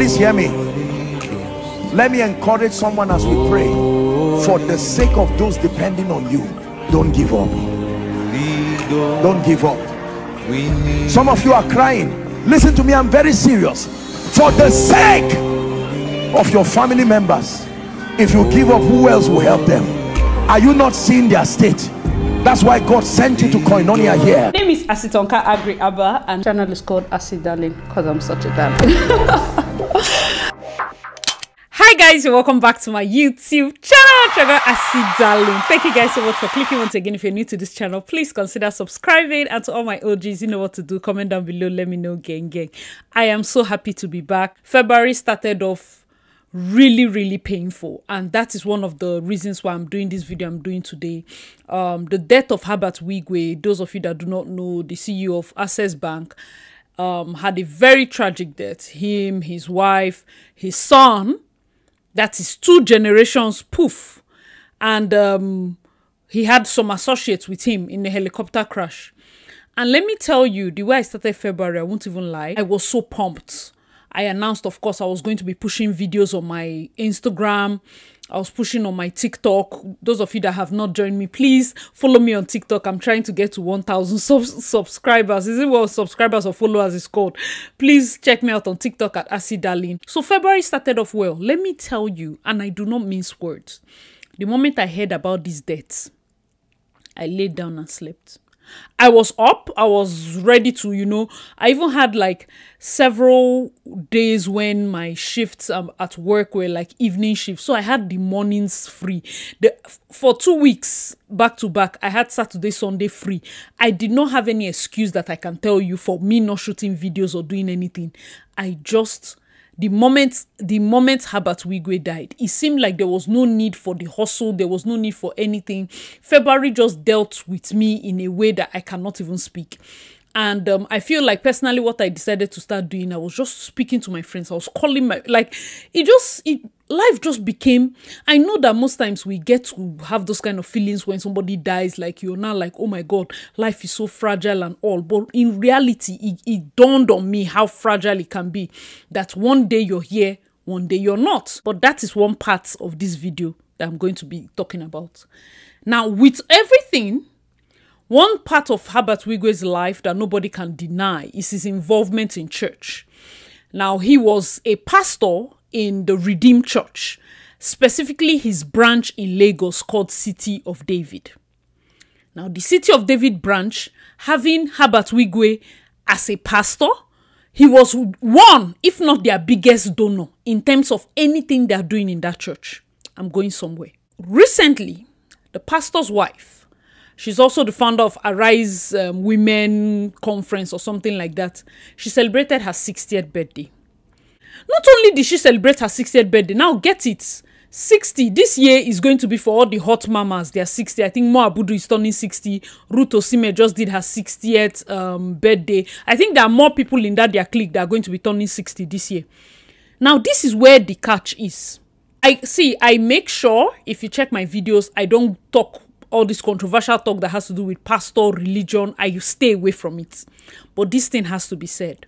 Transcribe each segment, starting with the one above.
Please hear me. Let me encourage someone as we pray. For the sake of those depending on you, don't give up. Don't give up. Some of you are crying. Listen to me, I'm very serious. For the sake of your family members, if you give up, who else will help them? Are you not seeing their state? That's why God sent you to Koinonia here. My name is Asitonka Agri Abba and channel is called Asy Darlyn because I'm such a darling. Hi guys and welcome back to my YouTube channel, Trevor Asy Darlyn. Thank you guys so much for clicking once again. If you're new to this channel, please consider subscribing and to all my OGs, you know what to do. Comment down below, let me know, gang gang. I am so happy to be back. February started off really really painful. And that is one of the reasons why i'm doing this video i'm doing today. Um the death of herbert wigwe those of you that do not know the ceo of access bank um had a very tragic death. Him his wife his son that is two generations poof. And um he had some associates with him in a helicopter crash. And let me tell you the way i started february i won't even lie i was so pumped I announced, of course, I was going to be pushing videos on my Instagram. I was pushing on my TikTok. Those of you that have not joined me, please follow me on TikTok. I'm trying to get to 1,000 sub subscribers. Is it what subscribers or followers is called? Please check me out on TikTok at Asy Darlyn. So February started off well. Let me tell you, and I do not mince words. The moment I heard about these deaths, I laid down and slept. I was up, I was ready to, you know, I even had like several days when my shifts um, at work were like evening shifts. So I had the mornings free. The, for two weeks back to back, I had Saturday, Sunday free. I did not have any excuse that I can tell you for me not shooting videos or doing anything. I just the moment the moment Herbert Wigwe died, it seemed like there was no need for the hustle, there was no need for anything. February just dealt with me in a way that I cannot even speak. And um, I feel like personally, what I decided to start doing, I was just speaking to my friends. I was calling my like, it just it life just became. I know that most times we get to have those kind of feelings when somebody dies, like you're now like, oh my god, life is so fragile and all. But in reality, it, it dawned on me how fragile it can be. That one day you're here, one day you're not. But that is one part of this video that I'm going to be talking about. Now, with everything one part of Herbert Wigwe's life that nobody can deny is his involvement in church. Now, he was a pastor in the Redeemed Church, specifically his branch in Lagos called City of David. Now, the City of David branch, having Herbert Wigwe as a pastor, he was one, if not their biggest donor in terms of anything they are doing in that church. I'm going somewhere. Recently, the pastor's wife, She's also the founder of Arise um, Women Conference or something like that. She celebrated her 60th birthday. Not only did she celebrate her 60th birthday, now get it. 60 this year is going to be for all the hot mamas they are 60 i think Mo Abudu is turning 60 ruth osime just did her 60th um, birthday i think there are more people in that their clique that are going to be turning 60 this year now this is where the catch is i see i make sure if you check my videos i don't talk all this controversial talk that has to do with pastor, religion, I you stay away from it. But this thing has to be said.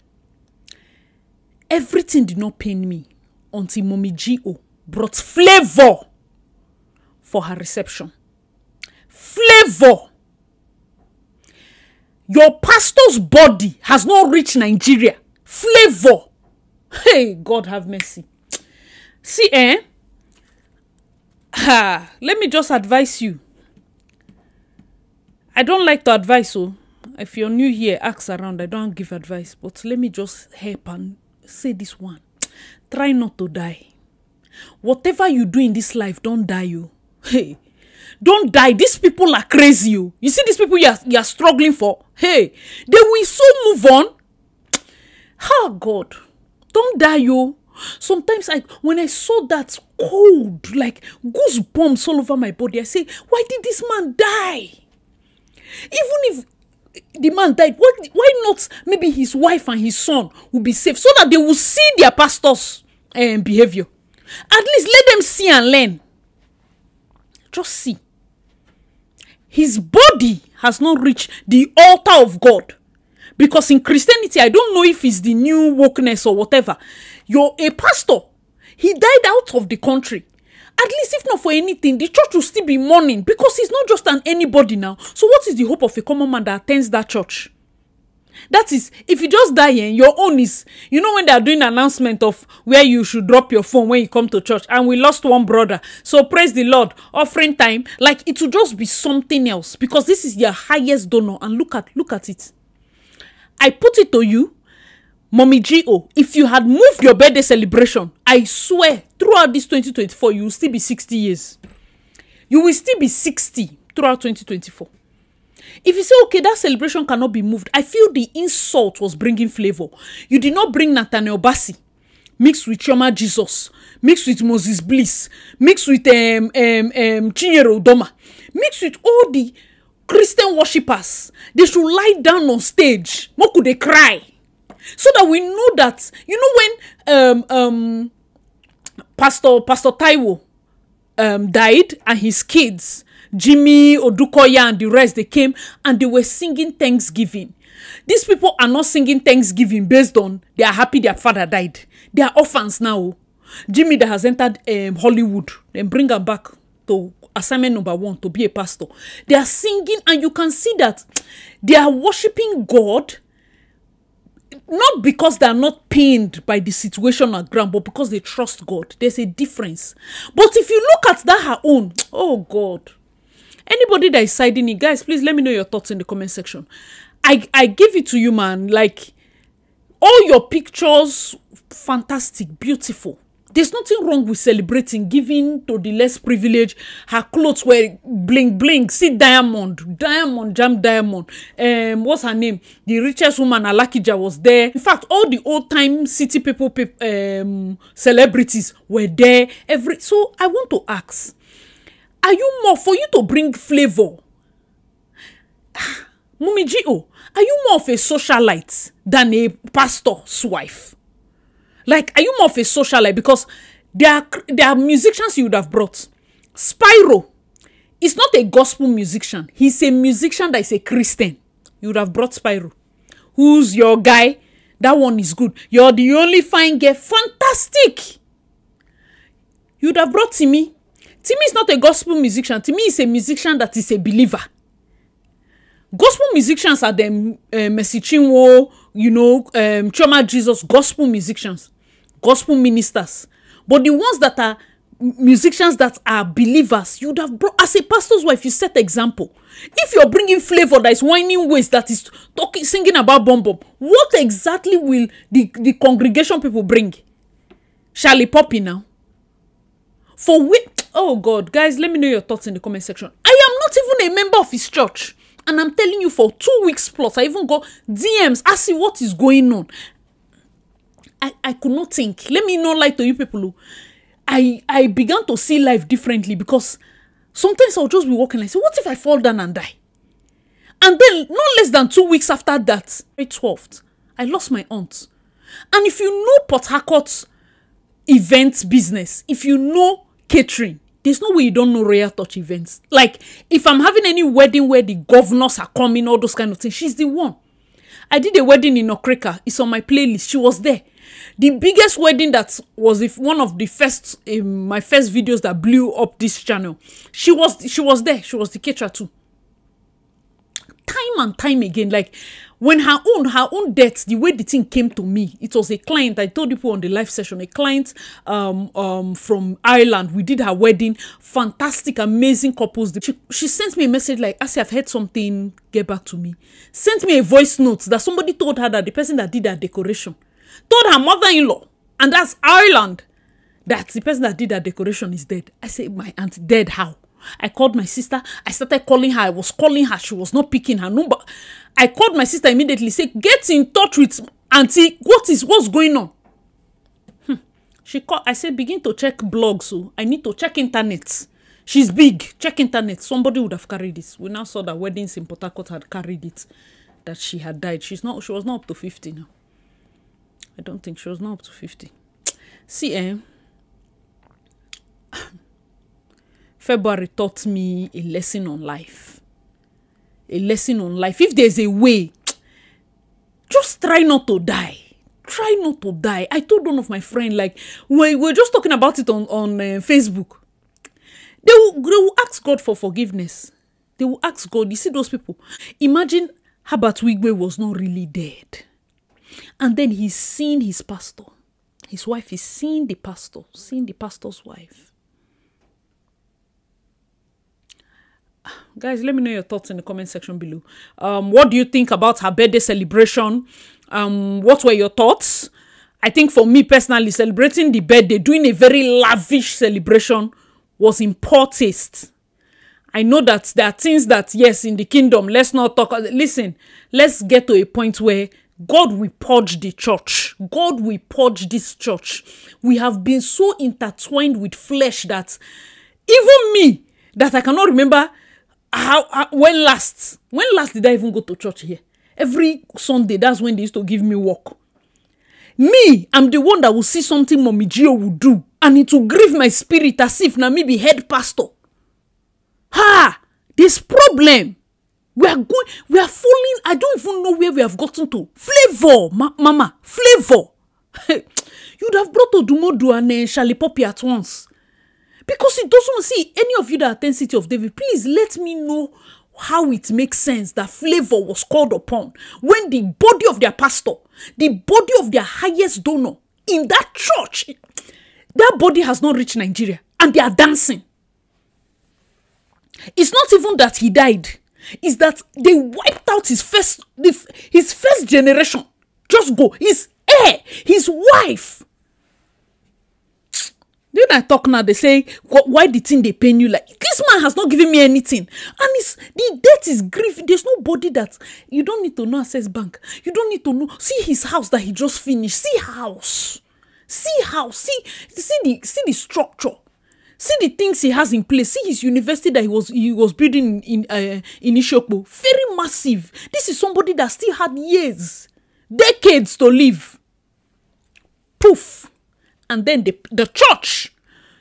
Everything did not pain me until Mommy G.O. brought flavour for her reception. Flavour. Your pastor's body has not reached Nigeria. Flavour. Hey, God have mercy. See, eh? Ha, let me just advise you I don't like to advise, so if you're new here, ask around. I don't give advice, but let me just help and say this one. Try not to die. Whatever you do in this life, don't die you. Hey, don't die. These people are crazy. You, you see these people you are, you are struggling for. Hey, they will soon move on. Oh God, don't die you. Sometimes I when I saw that cold, like goosebumps all over my body, I say, why did this man die? Even if the man died, why, why not maybe his wife and his son will be safe so that they will see their pastor's um, behavior? At least let them see and learn. Just see. His body has not reached the altar of God because in christianity i don't know if it's the new wokeness or whatever you're a pastor he died out of the country at least if not for anything the church will still be mourning because he's not just an anybody now. So what is the hope of a common man that attends that church? That is if you just die eh, your own is you know when they are doing announcement of where you should drop your phone when you come to church and we lost one brother. So praise the lord offering time like it will just be something else because this is your highest donor and look at look at it. I put it to you mommy G.O., if you had moved your birthday celebration i swear throughout this 2024 you will still be 60 years. You will still be 60 throughout 2024 if you say okay that celebration cannot be moved i feel the insult was bringing flavor. You did not bring nathaniel bassey mixed with chioma jesus mixed with moses bliss mixed with um, um, um, chinyere udoma mixed with all the christian worshippers. They should lie down on stage. Could they cry so that we know that you know when um, um, pastor pastor taiwo um, died and his kids Jimmy, Odukoya, and the rest, they came and they were singing Thanksgiving. These people are not singing Thanksgiving based on they are happy their father died. They are orphans now. Jimmy that has entered um, Hollywood, then bring them back to assignment number one to be a pastor. They are singing, and you can see that they are worshiping God not because they are not pained by the situation at ground, but because they trust God. There's a difference. But if you look at that her own, oh God, anybody that is siding it guys please let me know your thoughts in the comment section i i give it to you man like all your pictures fantastic beautiful there's nothing wrong with celebrating giving to the less privileged her clothes were bling bling. See diamond diamond jam diamond. Um what's her name? The richest woman alakija was there. In fact all the old time city people um celebrities were there. Every so i want to ask are you more for you to bring flavor mummy G.O., are you more of a socialite than a pastor's wife like are you more of a socialite because there are there are musicians you would have brought. Spyro is not a gospel musician. He's a musician that is a christian. You would have brought spyro. Who's your guy? That one is good. You're the only fine girl. Fantastic! You would have brought timi Timi is not a gospel musician. Timi is a musician that is a believer. Gospel musicians are the uh, Mercy Chinwo, you know, um, Chioma Jesus, gospel musicians, gospel ministers. But the ones that are musicians that are believers, you'd have brought, as a pastor's wife, you set example. If you're bringing flavour that is whining ways, that is talking, singing about bomb bomb, what exactly will the, the congregation people bring? Shallipopi now? For which oh god guys let me know your thoughts in the comment section i am not even a member of his church and i'm telling you for two weeks plus i even got dms asking what is going on i i could not think let me not lie to you people i i began to see life differently because sometimes i'll just be walking like say what if i fall down and die and then not less than two weeks after that may 12th i lost my aunt and if you know port harcourt event business if you know catering there's no way you don't know Royal Touch events. Like, if I'm having any wedding where the governors are coming, all those kind of things, she's the one. I did a wedding in Okrika. It's on my playlist. She was there. The biggest wedding that was if one of the first um, my first videos that blew up this channel. She was she was there. She was the caterer too. Time and time again, like when her own her own death the way the thing came to me it was a client i told people on the live session a client um um from ireland we did her wedding fantastic amazing couples she, she sent me a message like i say i've heard something get back to me sent me a voice note that somebody told her that the person that did her decoration told her mother-in-law and that's ireland that the person that did her decoration is dead i say my aunt dead how I called my sister. I started calling her. I was calling her. She was not picking her number. I called my sister immediately. Say, get in touch with auntie. What is what's going on? Hmm. She called. I said, begin to check blogs. So oh. I need to check internet. She's big. Check internet. Somebody would have carried this. We now saw that weddings in Port Harcourt had carried it. That she had died. She's not. She was not up to fifty now. I don't think she was not up to fifty. See, eh. February taught me a lesson on life. A lesson on life. If there's a way, just try not to die try not to die i told one of my friend like we were just talking about it on on uh, facebook they will they will ask god for forgiveness they will ask god you see those people imagine herbert wigwe was not really dead and then he's seen his pastor. His wife is seeing the pastor seeing the pastor's wife. Guys let me know your thoughts in the comment section below. Um what do you think about her birthday celebration? Um what were your thoughts? I think for me personally celebrating the birthday doing a very lavish celebration was in poor taste i know that there are things that yes in the kingdom let's not talk listen let's get to a point where god will purge the church. God will purge this church. We have been so intertwined with flesh that even me that i cannot remember how, how when last when last did i even go to church here? Every sunday that's when they used to give me work. Me i'm the one that will see something mommy gio will do and it will grieve my spirit as if na me be head pastor. Ha! This problem we are going we are falling i don't even know where we have gotten to. Flavour ma mama flavour you'd have brought odumodu and uh, shallipopi at once. Because it doesn't see any of you that attend city of david please let me know how it makes sense that flavour was called upon when the body of their pastor the body of their highest donor in that church that body has not reached nigeria and they are dancing. It's not even that he died it's that they wiped out his first his first generation. Just go. His heir. His wife. Then i talk now they say why the thing they pain you like? This man has not given me anything. And it's the debt is grief. There's nobody that you don't need to know access bank. You don't need to know. See his house that he just finished. See house. See house. See see the see the structure see the things he has in place. See his university that he was he was building in uh, in Ishokbo very massive. This is somebody that still had years decades to live. Poof. And then the, the church,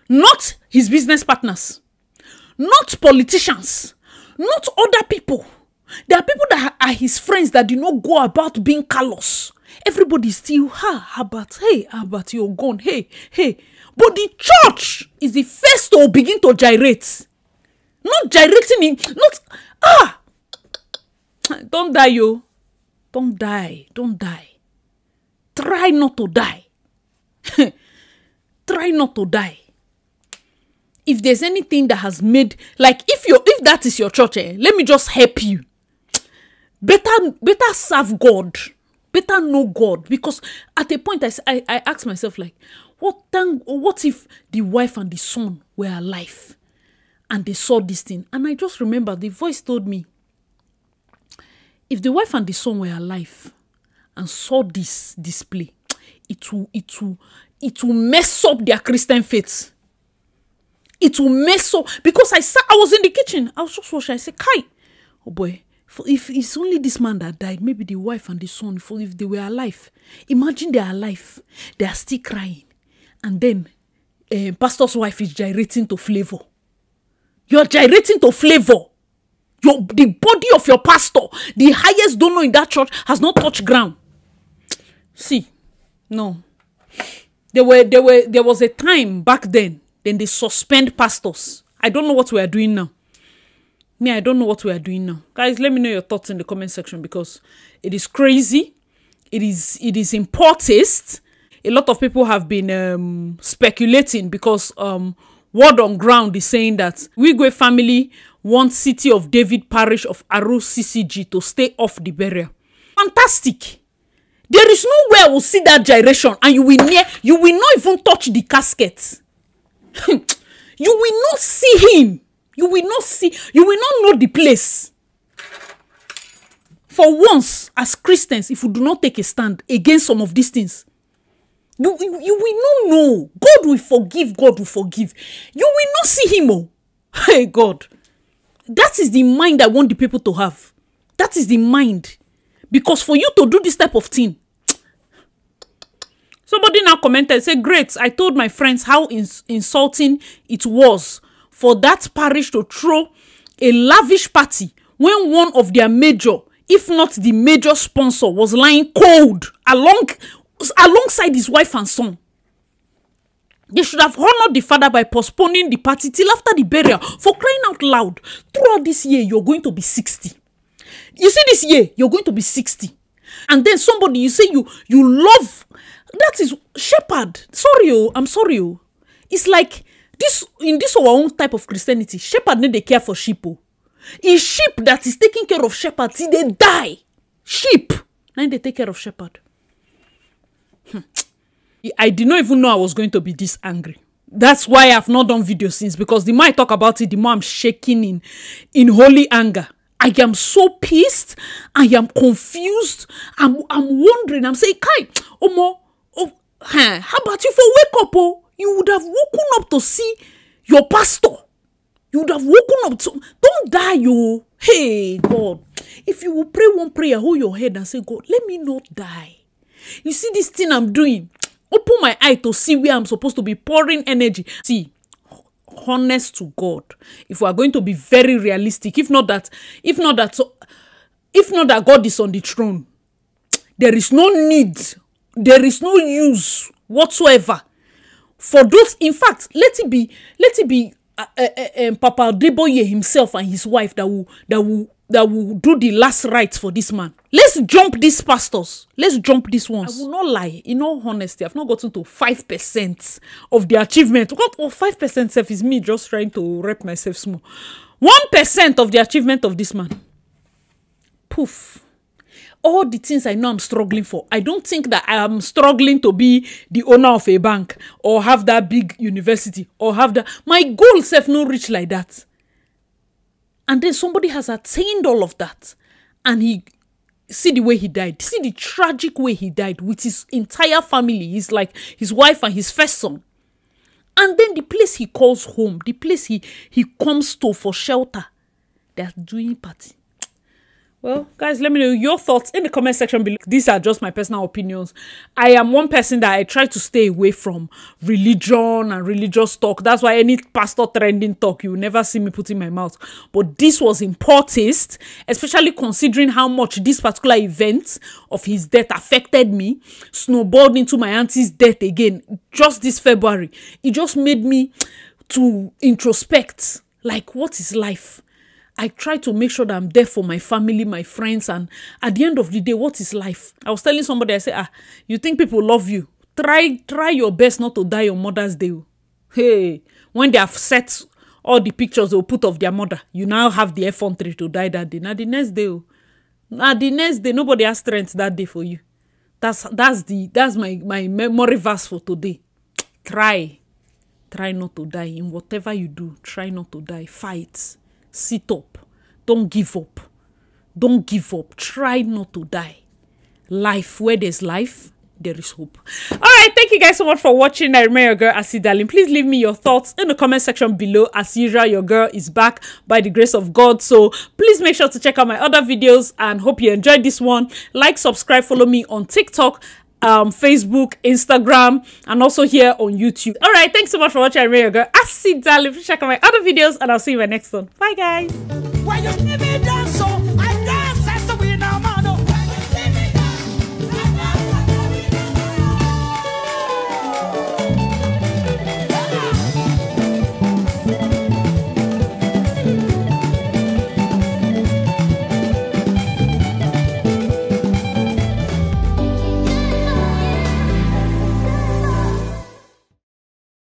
not his business partners, not politicians, not other people. There are people that are his friends that do not go about being callous. Everybody still, ha, Albert, hey, Albert, you're gone, hey, hey. But the church is the first to begin to gyrate. Not gyrating in, not, ah, don't die, yo. Don't die, don't die. Try not to die. try not to die if there's anything that has made like if you if that is your church eh, let me just help you better better serve god better know god because at a point i i, I ask myself like what thank what if the wife and the son were alive and they saw this thing and i just remember the voice told me if the wife and the son were alive and saw this display it will it will it will mess up their Christian faith. It will mess up because I sat, I was in the kitchen. I was just watching. I said, Kai, oh boy, if it's only this man that died, maybe the wife and the son, for if they were alive, imagine they are alive, they are still crying, and then uh, pastor's wife is gyrating to flavour. You're gyrating to flavour. Your the body of your pastor, the highest donor in that church, has not touched ground. See, no there were there were there was a time back then then they suspend pastors i don't know what we are doing now me i don't know what we are doing now guys let me know your thoughts in the comment section because it is crazy it is it is taste a lot of people have been um, speculating because um, word on ground is saying that Wigwe family wants City of David Parish of Aro CCG to stay off the burial. Fantastic. There is no way I will see that gyration and you will near, you will not even touch the casket. you will not see him. You will not see, you will not know the place. For once, as Christians, if we do not take a stand against some of these things, you, you, you will not know. God will forgive, God will forgive. You will not see him. Oh, hey, God. That is the mind I want the people to have. That is the mind. Because for you to do this type of thing, Somebody now commented, say, Great, I told my friends how ins insulting it was for that parish to throw a lavish party when one of their major if not the major sponsor was lying cold along alongside his wife and son. They should have honored the father by postponing the party till after the burial. For crying out loud throughout this year you're going to be 60 you see this year you're going to be 60 and then somebody you say you you love that is shepherd. Sorry oh i'm sorry oh. It's like this in this our own type of christianity shepherd no dey care for sheep e sheep that is taking care of shepherd till they die sheep na dey take care of shepherd hmm. i did not even know i was going to be this angry that's why i've not done video since because the more i talk about it the more i'm shaking in in holy anger I am so pissed. I am confused. I'm I'm wondering. I'm saying, Kai, Omo, oh, huh, how about you for wake up? Oh, you would have woken up to see your pastor. You would have woken up to don't die, you. Hey God. If you will pray one prayer, hold your head and say, God, let me not die. You see this thing I'm doing? Open my eye to see where I'm supposed to be pouring energy. See, honest to God, if we are going to be very realistic, if not that, if not that, if not that God is on the throne, there is no need, there is no use whatsoever for those. In fact, let it be, let it be uh, uh, uh, um, Papa Deboye himself and his wife that will that will that will do the last rites for this man. Let's jump these pastors. Let's jump these ones. I will not lie. In all honesty, I've not gotten to five percent of the achievement. What oh, five percent self is me just trying to rep myself small. One percent of the achievement of this man. Poof. All the things I know I'm struggling for. I don't think that I am struggling to be the owner of a bank or have that big university or have that. My goal self no reach like that and then somebody has attained all of that and he see the way he died see the tragic way he died with his entire family he's like his wife and his first son and then the place he calls home the place he he comes to for shelter they're doing party well, guys, let me know your thoughts in the comment section below. These are just my personal opinions. I am one person that I try to stay away from religion and religious talk. That's why any pastor trending talk, you never see me put in my mouth. But this was important, especially considering how much this particular event of his death affected me, snowballed into my auntie's death again just this February. It just made me to introspect like, what is life? I try to make sure that I'm there for my family, my friends, and at the end of the day, what is life? I was telling somebody, I said, ah, you think people love you? Try, try your best not to die on Mother's Day. Hey, when they have set all the pictures they'll put of their mother, you now have the effrontery to die that day. Now the next day, now the next day, nobody has strength that day for you. That's that's the that's my my memory verse for today. Try, try not to die in whatever you do. Try not to die. Fight sit up. Don't give up. Don't give up. Try not to die. Life, where there's life, there is hope. All right, thank you guys so much for watching. I remember your girl Asy Darlyn. Please leave me your thoughts in the comment section below. As usual, your girl is back by the grace of God. So please make sure to check out my other videos and hope you enjoyed this one. Like, subscribe, follow me on TikTok um, Facebook, Instagram, and also here on YouTube. All right, thanks so much for watching. I'm your girl, Asy Darlyn. Please check out my other videos, and I'll see you in my next one. Bye, guys.